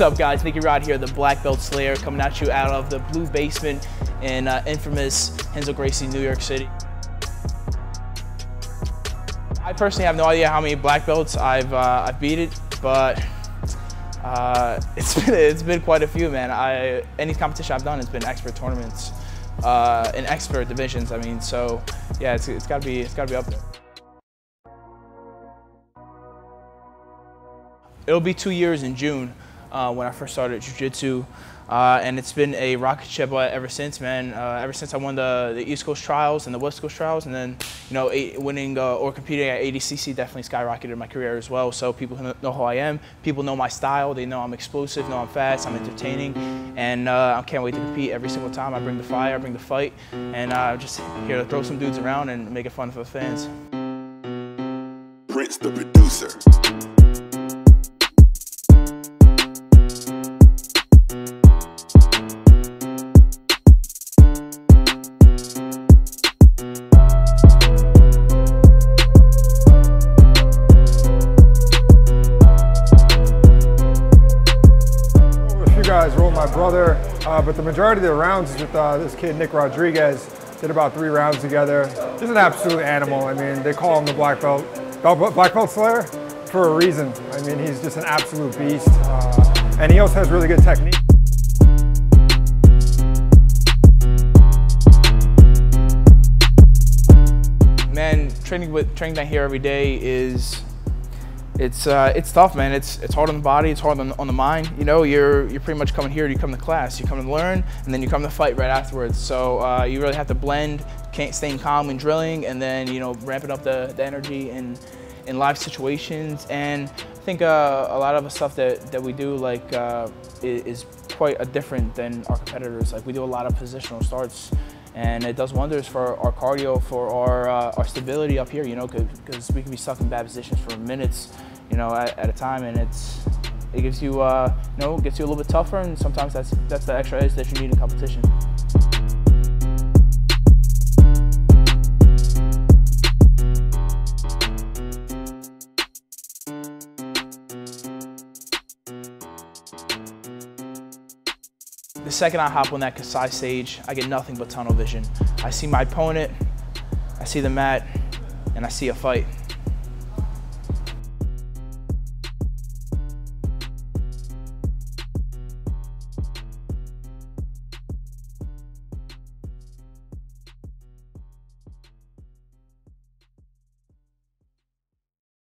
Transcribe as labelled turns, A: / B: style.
A: What's up guys, Nicky Rod here, the Black Belt Slayer, coming at you out of the Blue Basement in uh, infamous Renzo Gracie, New York City. I personally have no idea how many black belts I've, uh, I've beaten, but uh, it's, been, it's been quite a few, man. I, any competition I've done it's been expert tournaments uh, in expert divisions, I mean, so yeah, it's, it's gotta be, it's gotta be up there. It'll be two years in June uh, when I first started Jiu-Jitsu. Uh, and it's been a rocket ship ever since, man. Uh, ever since I won the, the, East Coast trials and the West Coast trials, and then you know winning uh, or competing at ADCC definitely skyrocketed my career as well. So people know who I am. People know my style. They know I'm explosive. Know I'm fast. I'm entertaining, and uh, I can't wait to compete every single time. I bring the fire. I bring the fight, and I'm uh, just here to throw some dudes around and make it fun for the fans.
B: Prince the producer.
C: Brother, uh, but the majority of the rounds is with uh, this kid, Nick Rodriguez. Did about three rounds together. Just an absolute animal. I mean, they call him the black belt, black belt slayer for a reason. I mean, he's just an absolute beast. Uh, and he also has really good technique.
A: Man, training with training down here every day is it's uh, it's tough, man. It's it's hard on the body, it's hard on, on the mind. You know, you're you're pretty much coming here, you come to class, you come to learn, and then you come to fight right afterwards. So uh, you really have to blend, can't staying calm when drilling, and then you know ramping up the, the energy in in live situations. And I think uh, a lot of the stuff that that we do like uh, is quite a different than our competitors. Like we do a lot of positional starts and it does wonders for our cardio, for our, uh, our stability up here, you know, because we can be stuck in bad positions for minutes you know, at, at a time, and it's it gives you, uh, you know, gets you a little bit tougher, and sometimes that's that's the extra edge that you need in competition. The second I hop on that Kasai stage, I get nothing but tunnel vision. I see my opponent, I see the mat, and I see a fight.